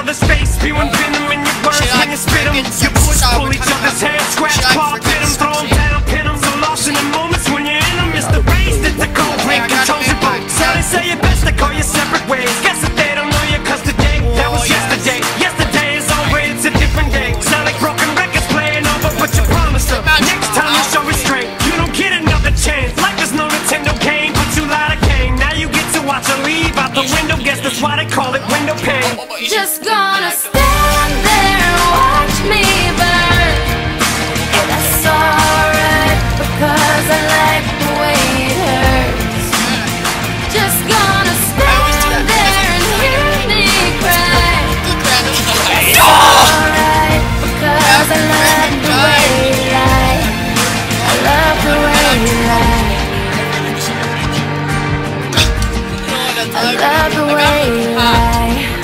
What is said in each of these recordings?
other's face, spewing venom in your words when you spit 'em. friggin' Your sex boys sour pull each other's hair, scratch, Should I claw, friggin' pin 'em, throw 'em sex down, pin 'em. So lost in the moments when you're in 'em. It's the race that the cold controls your boat. So they say it best to go your separate ways. Guess I love the way you lie.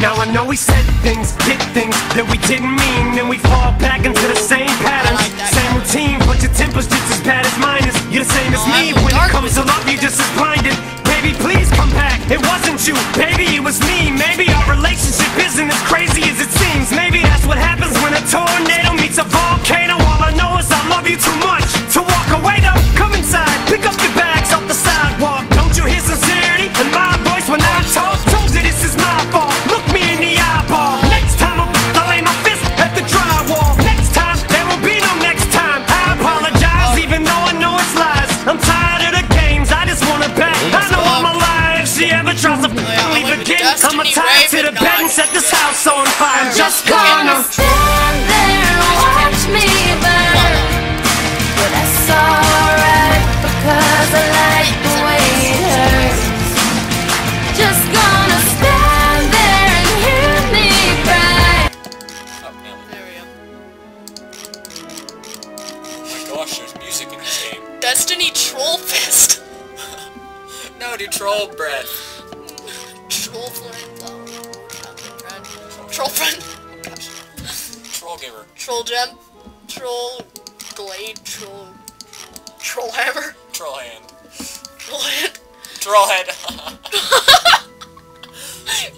Now I know we said things, did things that we didn't mean, and we fall back into the same patterns, I like that. same routine. But your temper's just as bad as mine is. You're the same as me. When it comes to love, you're just as blinded. Baby, please come back. It wasn't you, baby, it was me. Maybe our relationship isn't as crazy as it seems. Maybe that's what happens when a tornado meets a volcano. All I know is I love you too much to walk away. Though, pick up your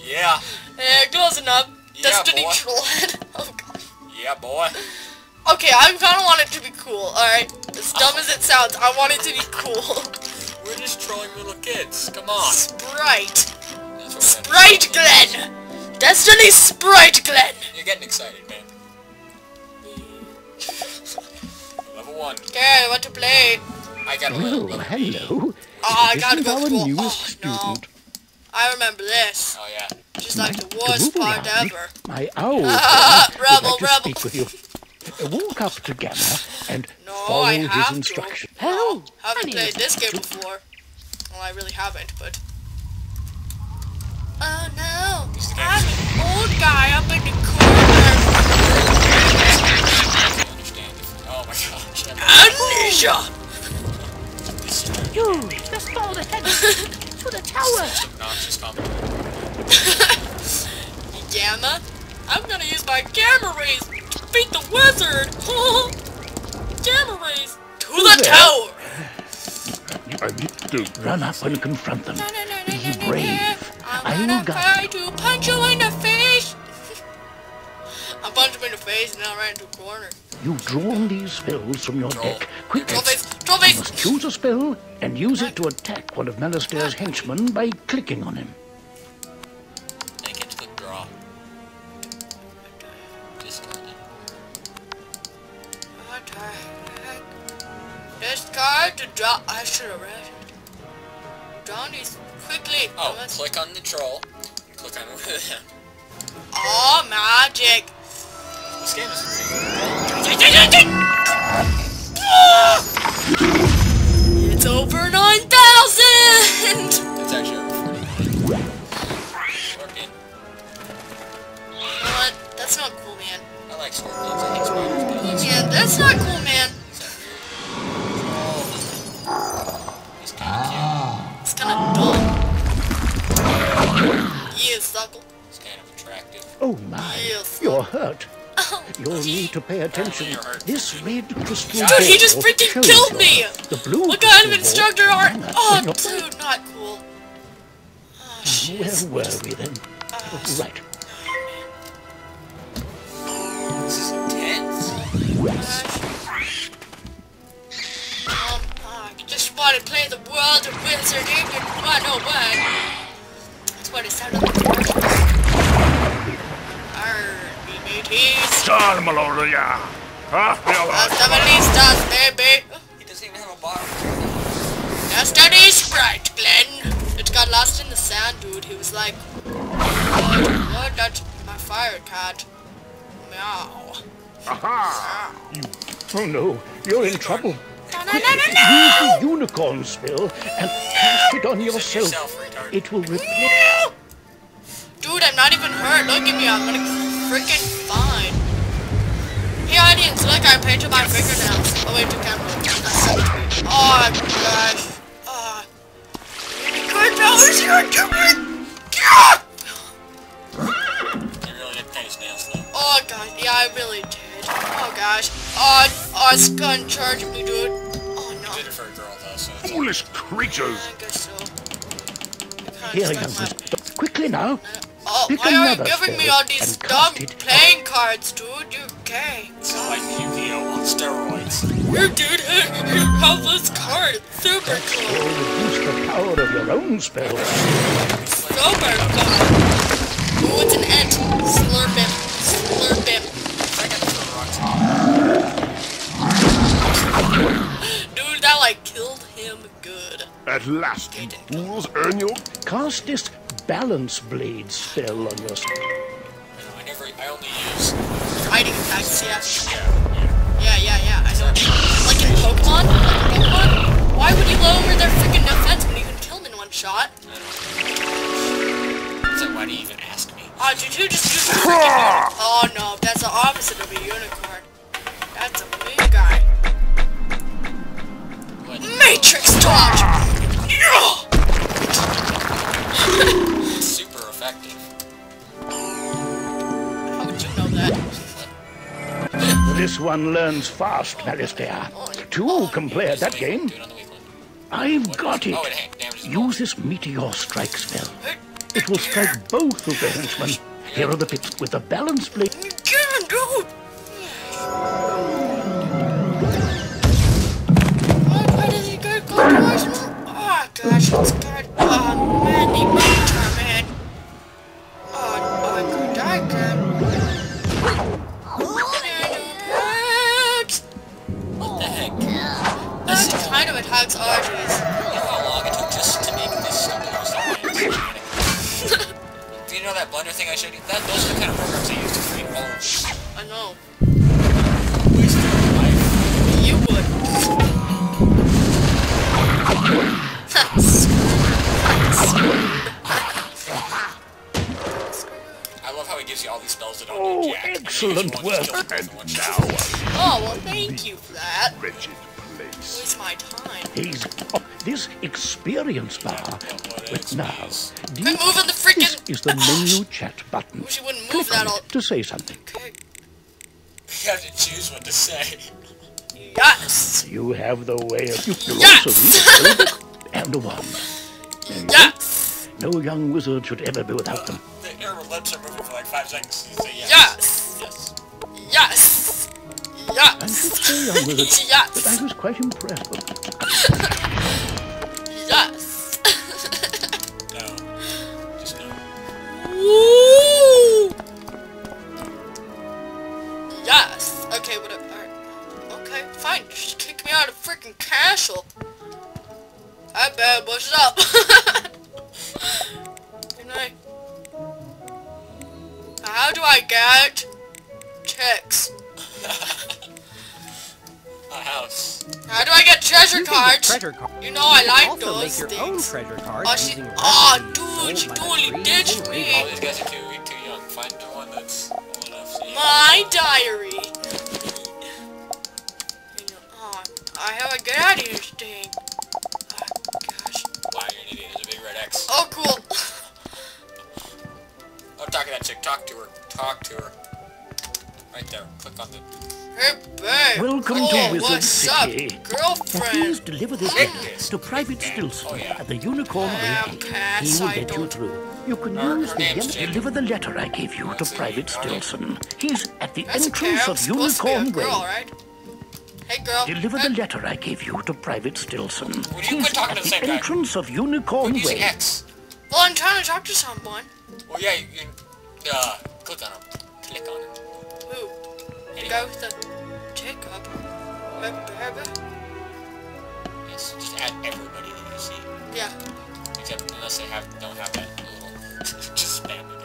yeah. Eh, close enough. Yeah, Destiny boy. troll head. Oh gosh. Yeah, boy. Okay, I kind of want it to be cool. All right. As dumb as it sounds, I want it to be cool. We're just trolling little kids. Come on. Sprite. Sprite Glen. Destiny Sprite Glen. You're getting excited, man. Level one. Okay, I want to play. I got a Well, little. hello. Oh, I This gotta is go our to newest Oh, no. Student. I remember this. Oh yeah. She's like the worst part ever. My owl Ah, rebel, like rebel. speak with you. Walk up to Gamma and No, follow I his have to. instructions. No, haven't played this game before. Well, I really haven't, but. Oh no! I'm an old guy up in the corner. I understand. Oh my gosh. Amnesia! You just followed ahead to the tower. Obnoxious comment. Gamma? I'm gonna use my gamma rays to beat the wizard! gamma rays! To the tower! I need to run up and confront them. Na, na, na, na, Be na, na, brave. na. I I'm gonna try to punch you in the face! I punch him in the face and then I ran into a corner. You've drawn these spells from your deck. Quickly. Troll face! Troll You must choose a spell and use it to attack one of Malistaire's henchmen by clicking on him. I get to click draw. Discard it. Attack. Discard to draw. I should have read it. Draw these quickly. Oh, I must- click on the troll. Click on him. Oh, magic. This game is It's over 9,000! It's actually over 40. Scorpion. You know what? That's not cool, man. I like scorpions. I hate spiders, but I like Yeah, that's not cool, man. Oh. He's kind of It's kinda dumb. You suckle. cute. He's kind of attractive. Oh my, Yes. you're hurt. Oh, You'll need to pay attention. This red crystal Dude, he just freaking you. killed me! The blue what kind of instructor are- Oh, dude, not cool. Jeez. Where were we then? Uh, Right. This is intense. Um, I just want to play the world of wizarding and run away. That's what it sounded like. Arr, BBTs. Salmaloria! Ah, Hasta la vistas, baby. He doesn't even have a bottle. Destiny Sprite, Glenn. It got lost in the sand, dude. He was like, oh, Lord, that's my fire cat. Meow. Aha! You, Oh no, you're in trouble. No, no, no, no, Use the unicorn spell and cast it on yourself. yourself. It will replace. no! Dude, I'm not even hurt. Look at me. I'm gonna freaking fine. Hey, audience, look, I painted my fingernails. Oh, wait, to camera. Oh, gosh. Oh. Good, now is your doing? Yeah! He really did paint his nails though. Oh god, yeah, I really did. Oh gosh. Oh, oh it's gonna charge me, dude. Oh He no. did it for a girl though, so Foolish creatures! I guess so. Here, stuck young. Quickly now. Uh, Oh, Pick why are you giving me all these dumb playing cards, dude? You're gay. It's like Yu-Gi-Oh on steroids. You dude, you have this card. Super Or cool. reduce the power of your own spell. Super cool. Ooh, it's an ant. Slurp him. Slurp him. I got to throw rocks. Dude, that like killed him good. At last, you fools earn your... Cast this balance blade spell on yourself. No, I never. I only use. Fighting attacks, yeah. Yeah, yeah. Yeah, yeah, yeah, I know. Like in Pokemon? Like in Pokemon? Why would you lower their freaking defense when you can kill them in one shot? So why do you even ask me? Oh, did you just use a freaking uni- Oh no, that's the opposite of a unicorn. That's a mean guy. What? Matrix dodge! Effective. How would you know that? This one learns fast, Malistaire. Two can play at that game. Do it on the weak one. I've got it. Oh, it ha- damages Use this meteor strike spell. It will strike both of the henchmen. Here are the pips with the balance blade. Again, dude! Why, why does he go? Oh gosh, it's good. Oh uh, man, That's kind of attacks arteries. You know how long it took just to make this stupid stuff? Do you know that blender thing I showed you? That those are the kind of programs I use to create all. I know. Wasted life. You would. I love how he gives you all these spells that don't Oh, do jack. and then he excellent gives you one that work. kills both in one And now, Oh, well, thank you for that. a wretched place. Waste my time. He's oh, this experience bar. what But is now, this? do you, moving the freaking. this is the menu chat button. Wish you wouldn't move Click on that all. to say something. Okay. You have to choose what to say. Yes. You have the way of. You, you'll Yes! also need a spellbook and a wand. And Yes. No young wizard should ever be without them. The air lips are moving for like five seconds. You say yes. Yes. Yes. Yes. I should say, young wizard, that I was quite impressed also those make your own things. treasure cards Oh, she- using oh, dude, sold she by the totally ditched me. All these guys are too too young. Find the one that's old enough. So you My diary. oh, I have a get out of here thing. Oh, gosh. Wow, you're an idiot. There's a big red X. Oh, cool. Oh, talk to that chick. Talk to her. Talk to her. Right there. Click on the. Hey, babe. Welcome oh, to Wizard what's City. up, girlfriend? please deliver this letter to Private Stilson Oh, yeah. at the Unicorn Way Gate. pass, He will I get you through. You can Her- use her the name's yellow. Jane. Deliver the letter I gave you to Private name? Stilson. He's at the That's entrance I'm of supposed to be Unicorn girl, right? Hey, girl. Deliver Hey, the letter I gave you to Private Stilson. Would you He's quit talking at to the the same guy? entrance of Unicorn Quit Way. X. Well, I'm trying to talk to someone. Well, yeah, you can, uh, click on him. Click on him. Who? The Anyway, guy with the Jacob. Baby. yes, just add everybody that you see. Yeah. Except unless they have don't have that little just spam the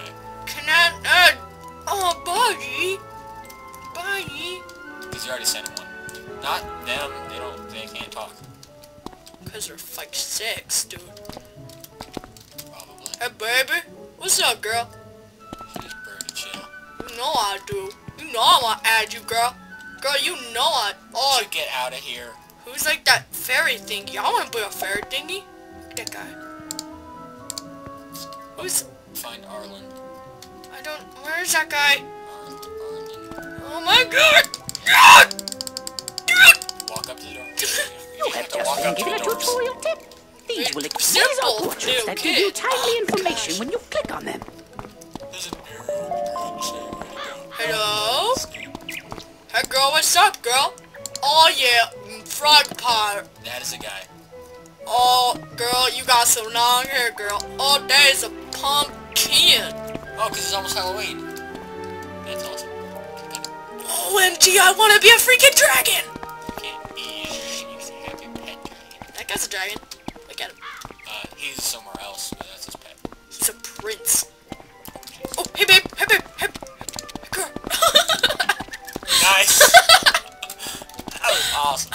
Oh my god! God! God! Walk up to the door. You have just been given a tutorial tip. These will ex- these Simple, are portraits that give you kid. timely information when you click on them. There's an arrow in the ground saying where to go. Hello? Hey girl, what's up, girl? Oh yeah, mm, frog pot. That is a guy. Oh, girl, you got some long hair, girl. Oh, that is a pumpkin. Oh, because it's almost Halloween. That's awesome. OMG, I want to be a freaking dragon. You can't be you can have your pet dragon. That guy's a dragon. Look at him. Uh, he's somewhere else, but that's his pet. He's a prince. Oh, hey babe, hey babe, hey, hey girl. Nice! that was awesome.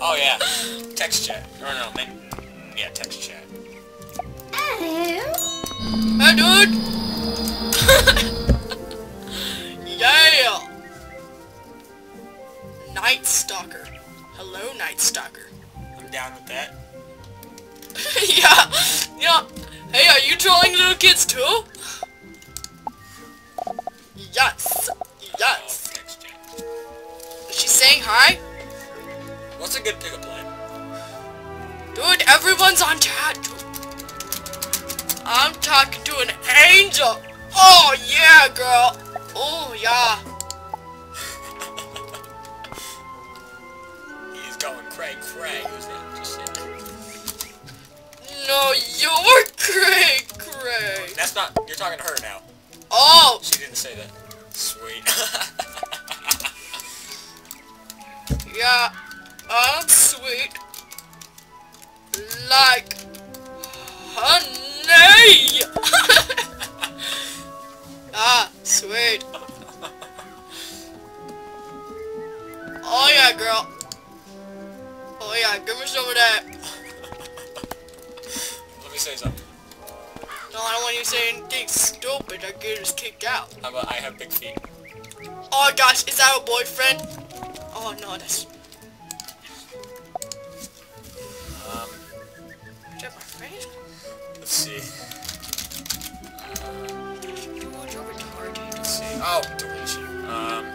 oh yeah, text chat. Or no, man, yeah, text chat. Hey, dude! Night Stalker. Hello, Night Stalker. I'm down with that. yeah! Yeah! Hey, are you trolling little kids too? Yes! Oh, Yes! text. Is she saying hi? What's a good pickup line? Dude, everyone's on chat. I'm talking to an angel. Oh, yeah, girl. Oh, yeah. He's going cray cray. Who's that? Just there. No, you're cray cray. That's not. You're talking to her now. Oh, She didn't say that. Sweet. yeah. I'm sweet. Like honey. ah, sweet. Oh, yeah, girl. Oh, yeah, give me some of that. Let me say something. No, I don't want you to say anything stupid. I get us kicked out. How about I have big feet? Oh gosh, is that a boyfriend? Oh no, that's. Um, Is that my friend? let's see. Dude, you're retarded. Let's see. Oh, you. Um.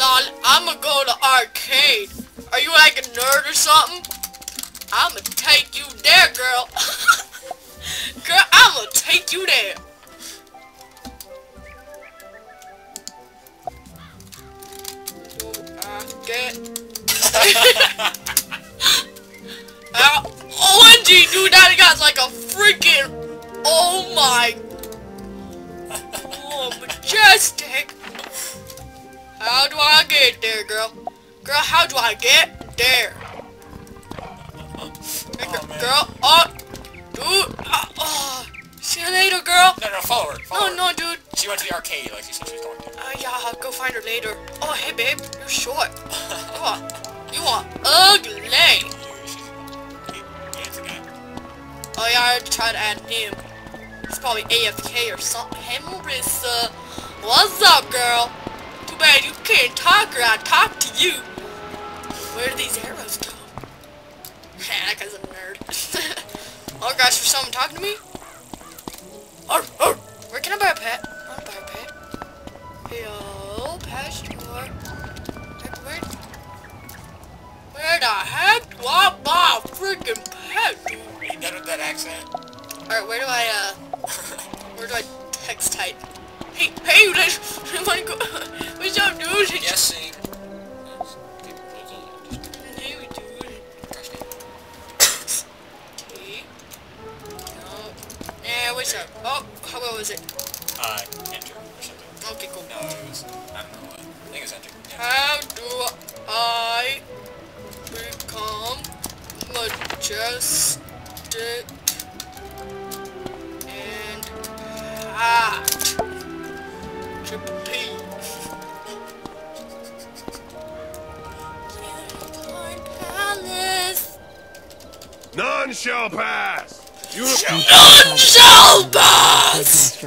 Lol, I'ma go to arcade. Are you like a nerd or something? I'ma take you there, girl. girl, I'ma take you there. Get? Uh, OMG, dude, that guy's like a freaking. Oh my. Oh, majestic. How do I get there, girl? Girl, how do I get there? Oh, girl, oh, dude, uh, oh, see you later, girl. No, no, follow her. Follow No, her. no, dude. She went to the arcade like she said she was going to. Uh, yeah, I'll go find her later. Oh, hey, babe, you're short. You want, you want ugly. You, she's. He, yeah, it's a guy. Oh, yeah, I tried to add him. He's probably AFK or something. Hey, Marissa, what's up, girl? bad you can't talk or I talk to you. Where do these arrows go? Man, that guy's a nerd. oh gosh, for someone talking to me? Arr, arr. Where can I buy a pet? I want buy a pet. Hello, oh, pasture. Where, where the heck do I buy a freaking pet? You done with that accent? Alright, where do I, uh, where do I text type? Hey, hey, you guys, go what's up dude? Guessing. Hey dude. Hey. No. Yeah, what's up? Oh, how well was it? Uh, enter or something. Okay, cool. No, it was. I don't know what. I think it was enter. How do I become majestic and hot? Triple P. None shall pass. Unicorn None shall pass!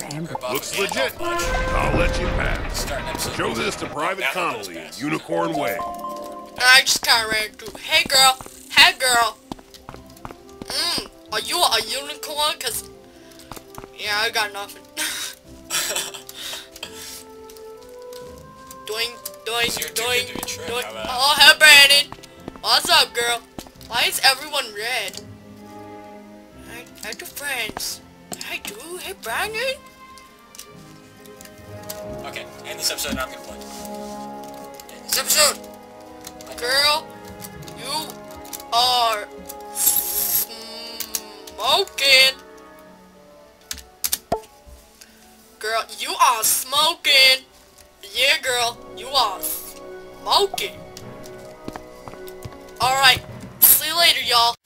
Looks legit. I'll let you pass. Start an episode. Show this to Private Now it goes Connolly at fast. Unicorn Way. I just kinda ran through. Hey girl, hey girl. Mmm, are you a unicorn? Cause, yeah, I got nothing. doing, doing, It's your doing, to do a trick, doing. Oh, hey Brandon. What's up, girl? Why is everyone red? Hey, hey, two friends. Hey, dude. Hey, Brandon. Okay, end this episode and I'm gonna play. End this episode. Girl, you are smoking. Girl, you are smoking. Yeah, girl, you are smoking. Alright, later, y'all.